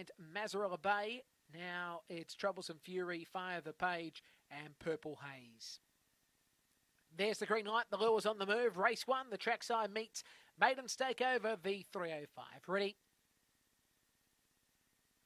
and Bay. Now it's Troublesome Fury, Fire the Page, and Purple Haze. There's the green light. The lure's on the move. Race one. The trackside meets Maiden Stake over the 305. Ready?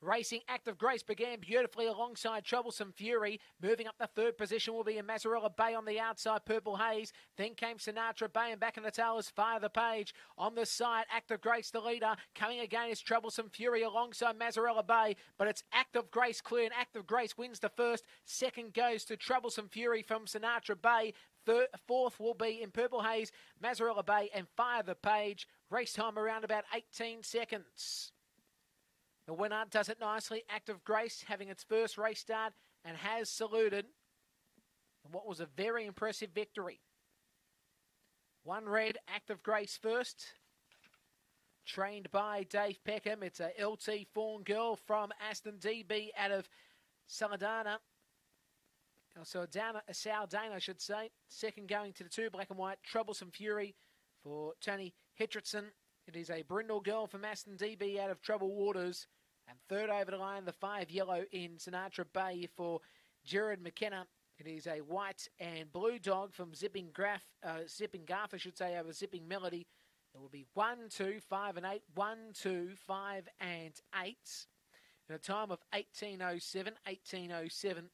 Racing Act of Grace began beautifully alongside Troublesome Fury. Moving up the third position will be Mazzarella Bay on the outside, Purple Haze. Then came Sinatra Bay and back in the tail is Fire the Page. On the side, Act of Grace the leader. Coming again is Troublesome Fury alongside Mazzarella Bay. But it's Act of Grace clear and Act of Grace wins the first. Second goes to Troublesome Fury from Sinatra Bay. Third, fourth will be in Purple Haze, Mazzarella Bay and Fire the Page. Race time around about 18 seconds. The winner does it nicely. Act of Grace having its first race start and has saluted in what was a very impressive victory. One red, Act of Grace first. Trained by Dave Peckham. It's a LT Fawn girl from Aston Dee Bee out of Saladana. So down a uh, Saldana, I should say. Second going to the two black and white. Troublesome Fury for Tony Hitcherson. It is a Brindle girl from Aston Dee Bee out of Trouble Waters. And third over the line, the five yellow in Sinatra Bay for Jared McKenna. It is a white and blue dog from Zipping Graph, uh, Zipping Garth, I should say, over Zipping Melody. It will be one, two, five, and eight. One, two, five, and eight. In a time of 1807, 1807.